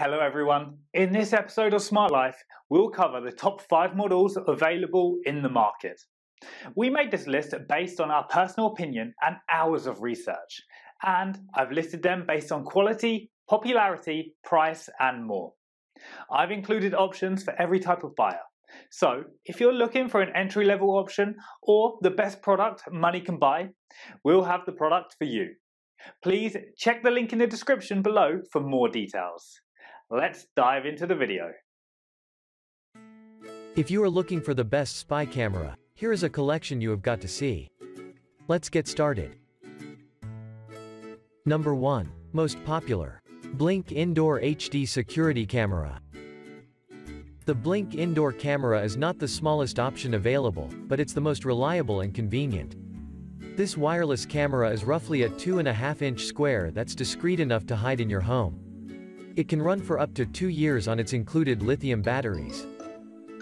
Hello everyone. In this episode of Smart Life, we'll cover the top 5 models available in the market. We made this list based on our personal opinion and hours of research, and I've listed them based on quality, popularity, price, and more. I've included options for every type of buyer. So, if you're looking for an entry level option or the best product money can buy, we'll have the product for you. Please check the link in the description below for more details. Let's dive into the video. If you are looking for the best spy camera, here is a collection you have got to see. Let's get started. Number 1. Most popular. Blink Indoor HD Security Camera. The Blink Indoor camera is not the smallest option available, but it's the most reliable and convenient. This wireless camera is roughly a 2.5 inch square that's discreet enough to hide in your home. It can run for up to 2 years on its included lithium batteries.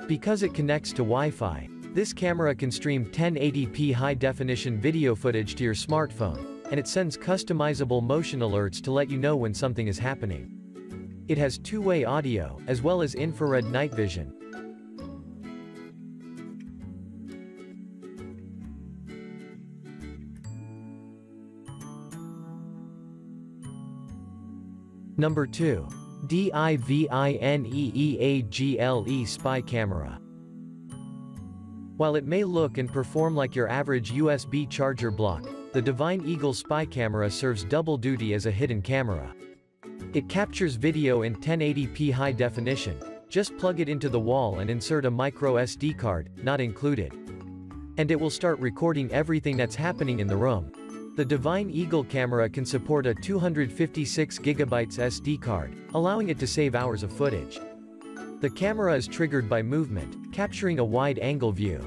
Because it connects to Wi-Fi, this camera can stream 1080p high-definition video footage to your smartphone, and it sends customizable motion alerts to let you know when something is happening. It has two-way audio, as well as infrared night vision, Number 2. DIVINEEAGLE Spy Camera. While it may look and perform like your average USB charger block, the Divine Eagle Spy Camera serves double duty as a hidden camera. It captures video in 1080p high definition, just plug it into the wall and insert a micro SD card, not included. And it will start recording everything that's happening in the room. The Divine Eagle camera can support a 256GB SD card, allowing it to save hours of footage. The camera is triggered by movement, capturing a wide-angle view.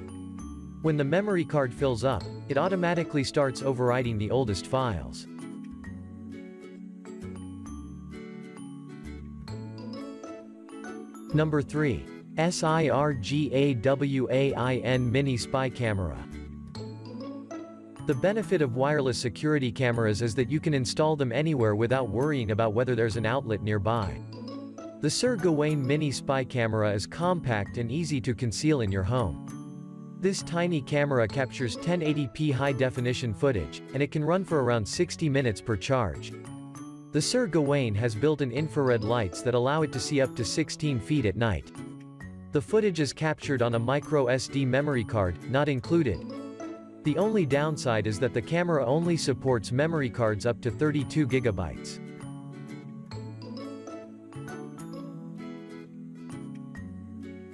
When the memory card fills up, it automatically starts overwriting the oldest files. Number 3. SIRGAWAIN Mini Spy Camera. The benefit of wireless security cameras is that you can install them anywhere without worrying about whether there's an outlet nearby. The Sir Gawain Mini Spy Camera is compact and easy to conceal in your home. This tiny camera captures 1080p high-definition footage, and it can run for around 60 minutes per charge. The Sir Gawain has built-in infrared lights that allow it to see up to 16 feet at night. The footage is captured on a micro SD memory card, not included, the only downside is that the camera only supports memory cards up to 32 gigabytes.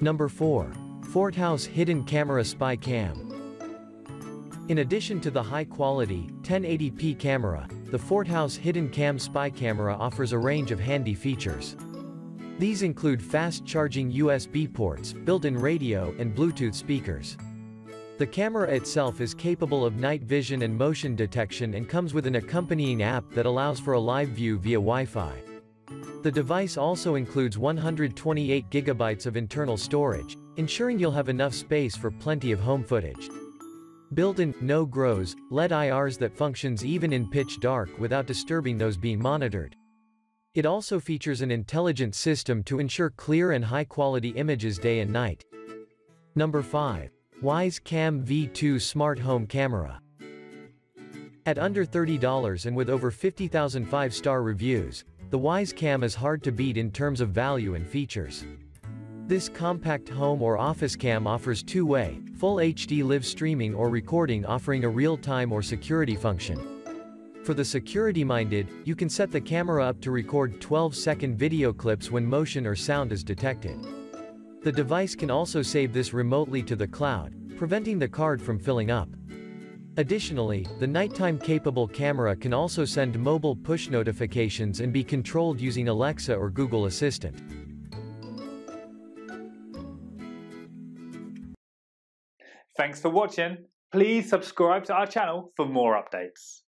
Number 4. Forthaus Hidden Camera Spy Cam. In addition to the high-quality, 1080p camera, the Forthaus Hidden Cam Spy Camera offers a range of handy features. These include fast-charging USB ports, built-in radio, and Bluetooth speakers. The camera itself is capable of night vision and motion detection and comes with an accompanying app that allows for a live view via Wi-Fi. The device also includes 128 gigabytes of internal storage, ensuring you'll have enough space for plenty of home footage. Built-in, no glow, LED IRs that functions even in pitch dark without disturbing those being monitored. It also features an intelligent system to ensure clear and high-quality images day and night. Number 5. Wyze Cam V2 Smart Home Camera. At under $30 and with over 50,000 5-star reviews, the Wyze Cam is hard to beat in terms of value and features. This compact home or office cam offers two-way, full HD live streaming or recording offering a real-time or security function. For the security-minded, you can set the camera up to record 12-second video clips when motion or sound is detected. The device can also save this remotely to the cloud, preventing the card from filling up. Additionally, the nighttime capable camera can also send mobile push notifications and be controlled using Alexa or Google Assistant. Thanks for watching. Please subscribe to our channel for more updates.